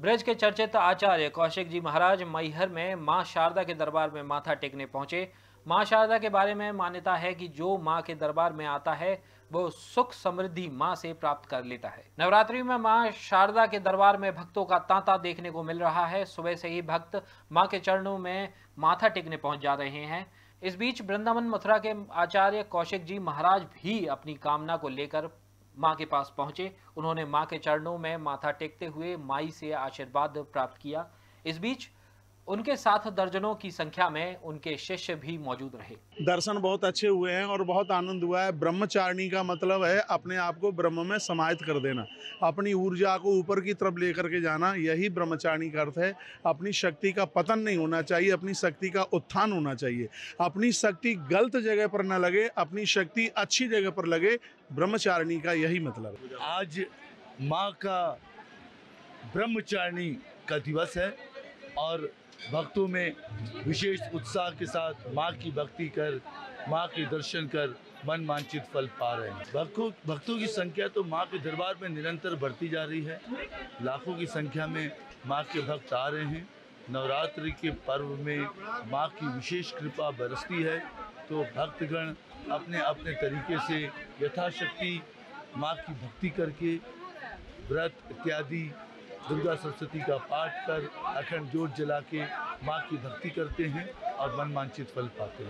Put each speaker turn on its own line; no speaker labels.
ब्रज के चर्चित आचार्य कौशिक जी महाराज मैहर में माँ शारदा के दरबार में माथा टेकने पहुँचे। माँ शारदा के बारे में मान्यता है कि जो माँ के दरबार में आता है, वो सुख समृद्धि माँ से प्राप्त कर लेता है। नवरात्रि में माँ शारदा के दरबार में भक्तों का तांता देखने को मिल रहा है। सुबह से ही भक्त माँ के चरणों में माथा टेकने पहुँच जा रहे हैं। इस बीच वृंदावन मथुरा के आचार्य कौशिक जी महाराज भी अपनी कामना को लेकर माँ के पास पहुँचे। उन्होंने माँ के चरणों में माथा टेकते हुए माई से आशीर्वाद प्राप्त किया। इस बीच उनके साथ दर्जनों की संख्या में उनके शिष्य भी मौजूद रहे।
दर्शन बहुत अच्छे हुए हैं और बहुत आनंद हुआ है। ब्रह्मचारिणी का मतलब है अपने आप को ब्रह्म में समाहित कर देना। अपनी ऊर्जा को ऊपर की तरफ़ लेकर के जाना यही ब्रह्मचारिणी का अर्थ है। अपनी शक्ति का पतन नहीं होना चाहिए अपनी शक्ति का उत्थान होना चाहिए। अपनी शक्ति गलत जगह पर न लगे अपनी शक्ति अच्छी जगह पर लगे ब्रह्मचारिणी का यही मतलब है।
आज माँ का ब्रह्मचारिणी का दिवस है और भक्तों में विशेष उत्साह के साथ माँ की भक्ति कर, माँ के दर्शन कर मन वांछित फल पा रहे हैं। भक्तों भक्तों की संख्या तो माँ के दरबार में निरंतर बढ़ती जा रही है। लाखों की संख्या में माँ के भक्त आ रहे हैं। नवरात्रि के पर्व में माँ की विशेष कृपा बरसती है। तो भक्तगण अपने अपने तरीके से यथाशक्ति माँ की भक्ति करके व्रत इत्यादि दुर्गा सरस्वती का पाठ कर अखंड जोत जला के माँ की भक्ति करते हैं और मन वांछित फल पाते हैं।